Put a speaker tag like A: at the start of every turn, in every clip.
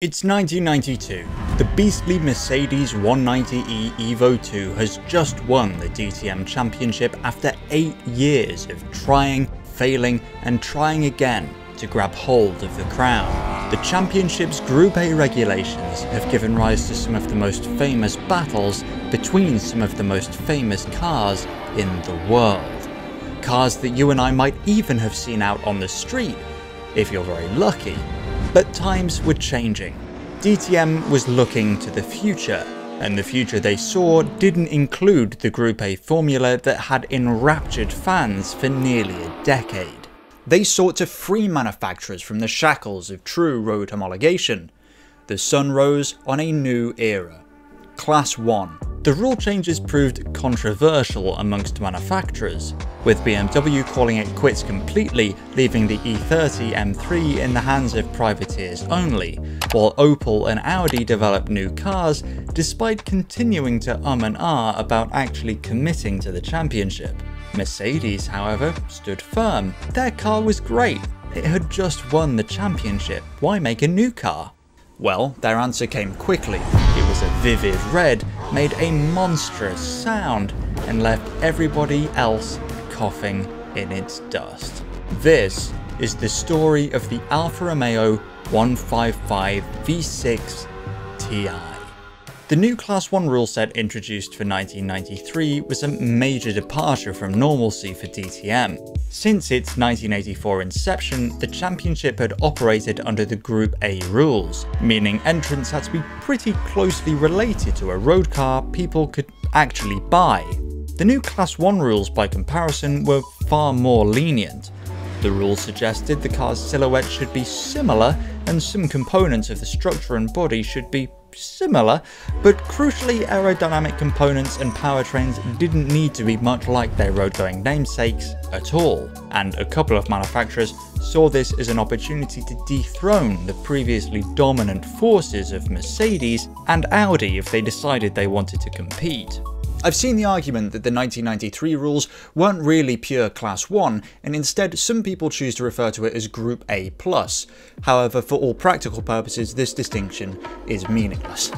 A: It's 1992. The beastly Mercedes 190e Evo 2 has just won the DTM Championship after 8 years of trying, failing and trying again to grab hold of the crown. The championship's Group A regulations have given rise to some of the most famous battles between some of the most famous cars in the world. Cars that you and I might even have seen out on the street, if you're very lucky, but times were changing. DTM was looking to the future, and the future they saw didn't include the Group A formula that had enraptured fans for nearly a decade. They sought to free manufacturers from the shackles of true road homologation. The sun rose on a new era. Class 1 the rule changes proved controversial amongst manufacturers, with BMW calling it quits completely, leaving the E30 M3 in the hands of privateers only, while Opel and Audi developed new cars despite continuing to um and ah about actually committing to the championship. Mercedes, however, stood firm. Their car was great. It had just won the championship. Why make a new car? Well, their answer came quickly. It was a vivid red, made a monstrous sound, and left everybody else coughing in its dust. This is the story of the Alfa Romeo 155 V6 Ti. The new Class 1 rule set introduced for 1993 was a major departure from normalcy for DTM. Since its 1984 inception, the championship had operated under the Group A rules, meaning entrants had to be pretty closely related to a road car people could actually buy. The new Class 1 rules by comparison were far more lenient. The rules suggested the car's silhouette should be similar and some components of the structure and body should be similar, but crucially aerodynamic components and powertrains didn't need to be much like their road-going namesakes at all, and a couple of manufacturers saw this as an opportunity to dethrone the previously dominant forces of Mercedes and Audi if they decided they wanted to compete. I've seen the argument that the 1993 rules weren't really pure Class 1, and instead some people choose to refer to it as Group A+. However, for all practical purposes, this distinction is meaningless.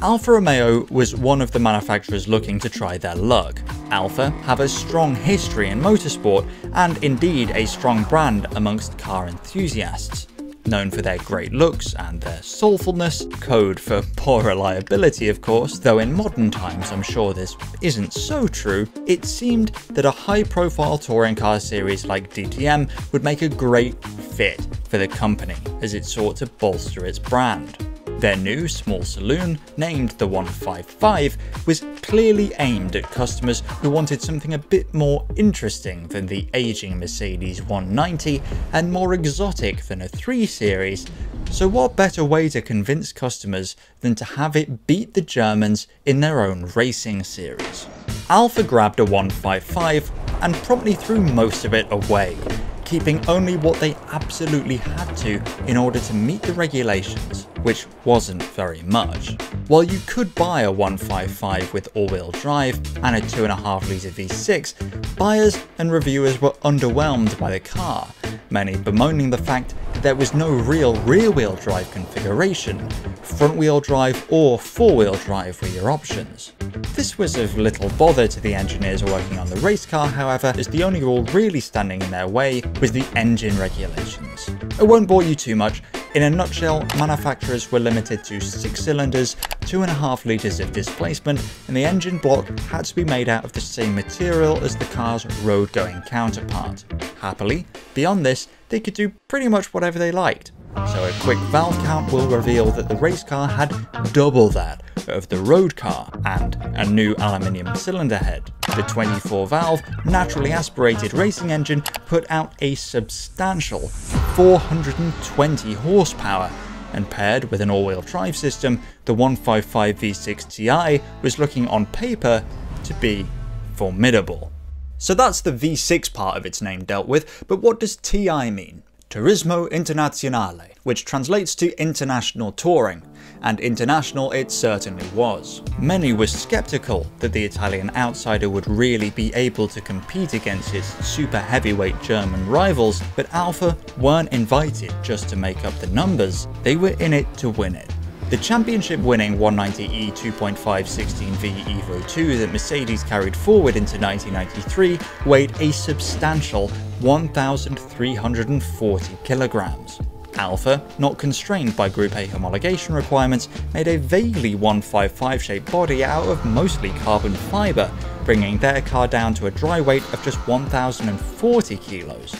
A: Alfa Romeo was one of the manufacturers looking to try their luck. Alfa have a strong history in motorsport, and indeed a strong brand amongst car enthusiasts known for their great looks and their soulfulness, code for poor reliability of course, though in modern times I'm sure this isn't so true, it seemed that a high profile touring car series like DTM would make a great fit for the company as it sought to bolster its brand. Their new small saloon, named the 155, was clearly aimed at customers who wanted something a bit more interesting than the aging Mercedes 190 and more exotic than a 3 Series, so what better way to convince customers than to have it beat the Germans in their own racing series? Alfa grabbed a 155 and promptly threw most of it away, keeping only what they absolutely had to in order to meet the regulations, which wasn't very much. While you could buy a 155 with all-wheel drive and a 2.5 litre V6, buyers and reviewers were underwhelmed by the car, many bemoaning the fact there was no real rear-wheel drive configuration, front-wheel drive or four-wheel drive were your options. This was of little bother to the engineers working on the race car however, as the only rule really standing in their way was the engine regulations. I won't bore you too much, in a nutshell, manufacturers were limited to 6 cylinders, 2.5 litres of displacement, and the engine block had to be made out of the same material as the car's road-going counterpart. Happily, beyond this, they could do pretty much whatever they liked. So a quick valve count will reveal that the race car had double that of the road car and a new aluminium cylinder head. The 24 valve, naturally aspirated racing engine put out a substantial 420 horsepower and paired with an all-wheel drive system, the 155 V6 Ti was looking on paper to be formidable. So that's the V6 part of its name dealt with, but what does TI mean? Turismo Internazionale, which translates to international touring, and international it certainly was. Many were skeptical that the Italian outsider would really be able to compete against his super heavyweight German rivals, but Alfa weren't invited just to make up the numbers, they were in it to win it. The championship winning 190E 2.5 16V Evo 2 that Mercedes carried forward into 1993 weighed a substantial 1,340 kilograms. Alfa, not constrained by Group A homologation requirements, made a vaguely 155 shaped body out of mostly carbon fibre, bringing their car down to a dry weight of just 1,040 kilos.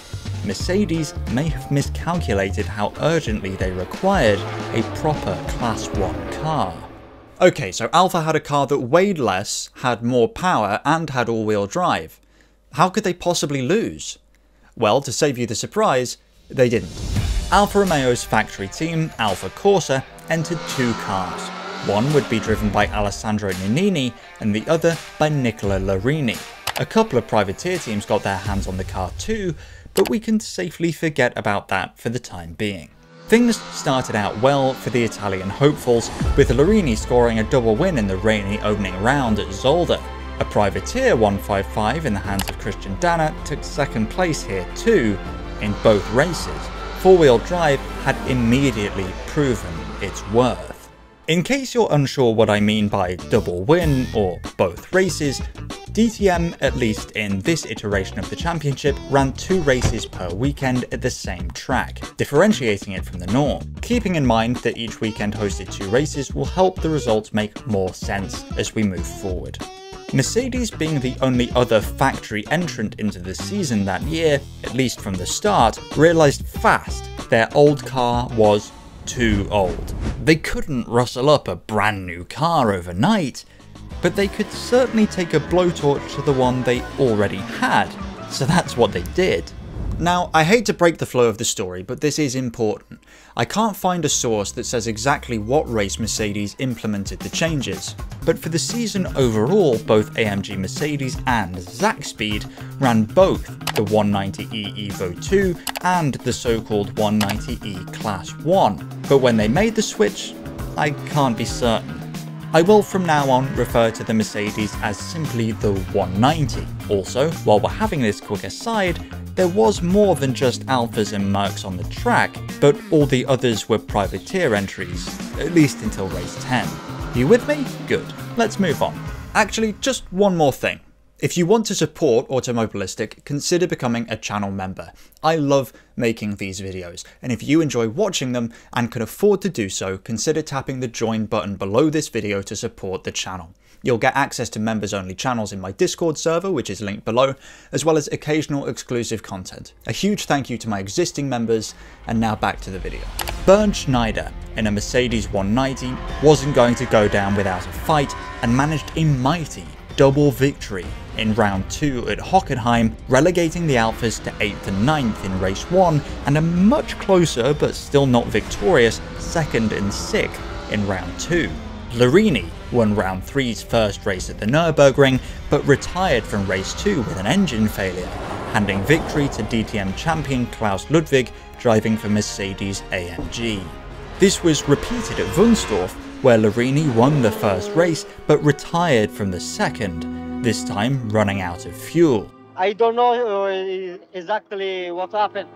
A: Mercedes may have miscalculated how urgently they required a proper Class 1 car. Okay, so Alfa had a car that weighed less, had more power, and had all-wheel drive. How could they possibly lose? Well, to save you the surprise, they didn't. Alfa Romeo's factory team, Alfa Corsa, entered two cars. One would be driven by Alessandro Nannini and the other by Nicola Larini. A couple of privateer teams got their hands on the car too, but we can safely forget about that for the time being. Things started out well for the Italian hopefuls, with Larini scoring a double win in the rainy opening round at Zolder. A privateer 155 in the hands of Christian Danner took second place here too, in both races. Four-wheel drive had immediately proven its worth. In case you're unsure what I mean by double win or both races, DTM, at least in this iteration of the championship, ran two races per weekend at the same track, differentiating it from the norm. Keeping in mind that each weekend hosted two races will help the results make more sense as we move forward. Mercedes being the only other factory entrant into the season that year, at least from the start, realised fast their old car was too old. They couldn't rustle up a brand new car overnight, but they could certainly take a blowtorch to the one they already had, so that's what they did. Now, I hate to break the flow of the story, but this is important. I can't find a source that says exactly what race Mercedes implemented the changes, but for the season overall, both AMG Mercedes and Zakspeed ran both the 190E Evo 2 and the so-called 190E Class 1, but when they made the switch, I can't be certain. I will from now on refer to the Mercedes as simply the 190. Also, while we're having this quick aside, there was more than just Alfas and Mercs on the track, but all the others were privateer entries, at least until race 10. You with me? Good. Let's move on. Actually, just one more thing. If you want to support Automobilistic, consider becoming a channel member. I love making these videos, and if you enjoy watching them and can afford to do so, consider tapping the join button below this video to support the channel. You'll get access to members only channels in my Discord server, which is linked below, as well as occasional exclusive content. A huge thank you to my existing members, and now back to the video. Bernd Schneider in a Mercedes 190 wasn't going to go down without a fight and managed a mighty double victory in round 2 at Hockenheim, relegating the Alfas to 8th and 9th in race 1 and a much closer but still not victorious 2nd and 6th in round 2. Larini won round 3's first race at the Nürburgring but retired from race 2 with an engine failure, handing victory to DTM champion Klaus Ludwig driving for Mercedes AMG. This was repeated at Wunstorf where Larini won the first race but retired from the second, this time running out of fuel.
B: I don't know uh, exactly what happened.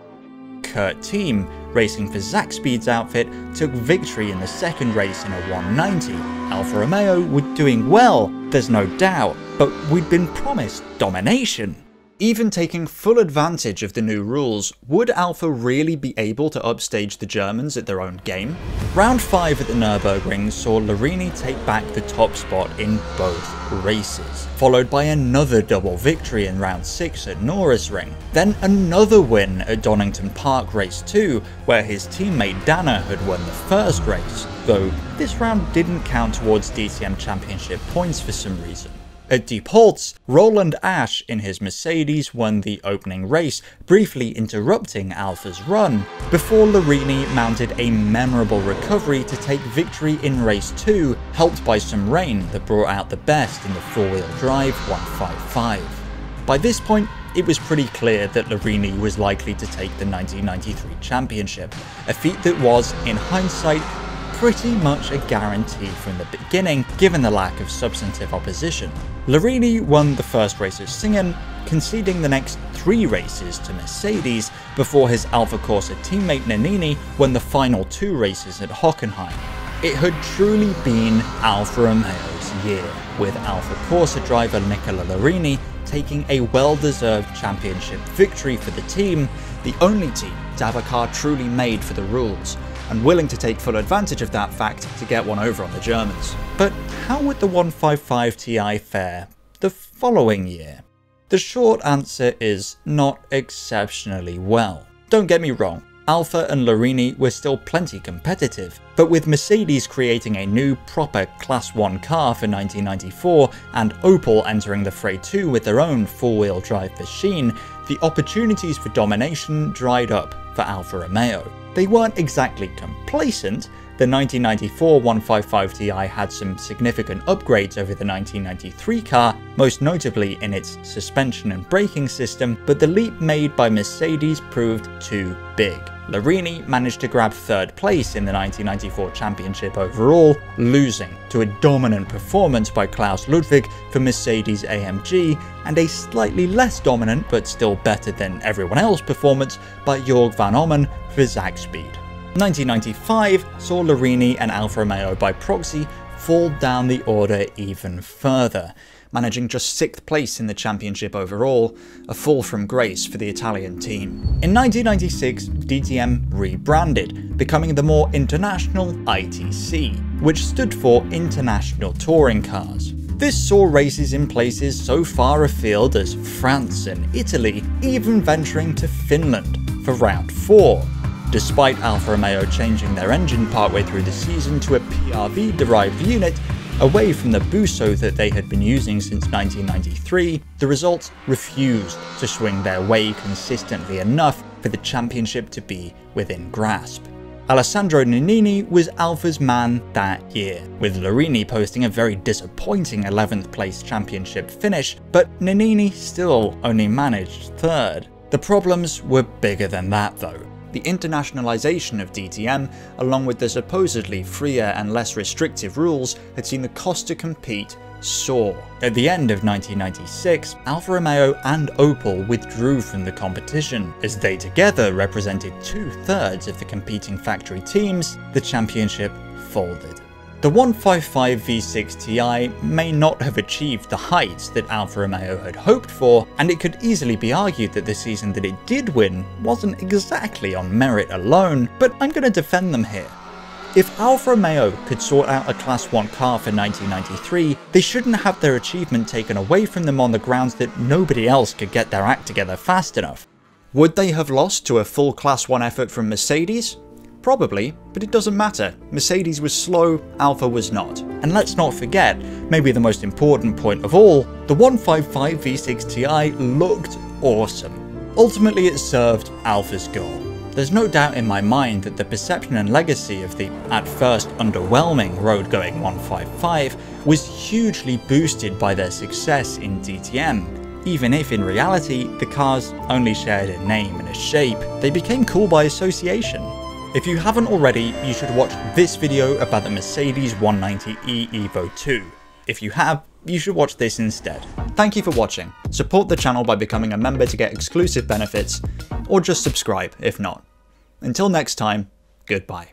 A: Kurt Thiim, racing for Zakspeed's outfit, took victory in the second race in a 190. Alfa Romeo were doing well, there's no doubt, but we'd been promised domination. Even taking full advantage of the new rules, would Alfa really be able to upstage the Germans at their own game? Round 5 at the Nürburgring saw Larini take back the top spot in both races, followed by another double victory in round 6 at Norisring, then another win at Donington Park Race 2, where his teammate Danner had won the first race, though this round didn't count towards DTM Championship points for some reason. At Diepholz, Roland Asch in his Mercedes won the opening race, briefly interrupting Alfa's run, before Larini mounted a memorable recovery to take victory in race 2, helped by some rain that brought out the best in the four-wheel drive 155. By this point, it was pretty clear that Larini was likely to take the 1993 championship, a feat that was, in hindsight, pretty much a guarantee from the beginning, given the lack of substantive opposition. Larini won the first race at Singen, conceding the next three races to Mercedes before his Alfa Corsa teammate Nannini won the final two races at Hockenheim. It had truly been Alfa Romeo's year, with Alfa Corsa driver Nicola Larini taking a well-deserved championship victory for the team, the only team to have a car truly made for the rules, and willing to take full advantage of that fact to get one over on the Germans. But how would the 155 Ti fare the following year? The short answer is not exceptionally well. Don't get me wrong, Alfa and Larini were still plenty competitive, but with Mercedes creating a new proper Class 1 car for 1994 and Opel entering the fray too with their own four-wheel drive machine, the opportunities for domination dried up for Alfa Romeo. They weren't exactly complacent, the 1994 155 Ti had some significant upgrades over the 1993 car, most notably in its suspension and braking system, but the leap made by Mercedes proved too big. Larini managed to grab third place in the 1994 championship overall, losing to a dominant performance by Klaus Ludwig for Mercedes AMG and a slightly less dominant but still better than everyone else performance by Jörg van Ommen for Zakspeed. 1995 saw Larini and Alfa Romeo by proxy fall down the order even further, managing just 6th place in the championship overall, a fall from grace for the Italian team. In 1996, DTM rebranded, becoming the more international ITC, which stood for International Touring Cars. This saw races in places so far afield as France and Italy, even venturing to Finland for round 4, Despite Alfa Romeo changing their engine partway through the season to a PRV derived unit, away from the Busso that they had been using since 1993, the results refused to swing their way consistently enough for the championship to be within grasp. Alessandro Nannini was Alfa's man that year, with Larini posting a very disappointing 11th place championship finish, but Nannini still only managed third. The problems were bigger than that though. The internationalization of DTM, along with the supposedly freer and less restrictive rules, had seen the cost to compete soar. At the end of 1996, Alfa Romeo and Opel withdrew from the competition. As they together represented two-thirds of the competing factory teams, the championship folded. The 155 V6 Ti may not have achieved the heights that Alfa Romeo had hoped for, and it could easily be argued that the season that it did win wasn't exactly on merit alone, but I'm going to defend them here. If Alfa Romeo could sort out a Class 1 car for 1993, they shouldn't have their achievement taken away from them on the grounds that nobody else could get their act together fast enough. Would they have lost to a full Class 1 effort from Mercedes? Probably, but it doesn't matter. Mercedes was slow, Alfa was not. And let's not forget, maybe the most important point of all, the 155 V6 Ti looked awesome. Ultimately it served Alfa's goal. There's no doubt in my mind that the perception and legacy of the, at first underwhelming road-going 155 was hugely boosted by their success in DTM, even if in reality the cars only shared a name and a shape, they became cool by association. If you haven't already, you should watch this video about the Mercedes 190e Evo 2. If you have, you should watch this instead. Thank you for watching. Support the channel by becoming a member to get exclusive benefits, or just subscribe if not. Until next time, goodbye.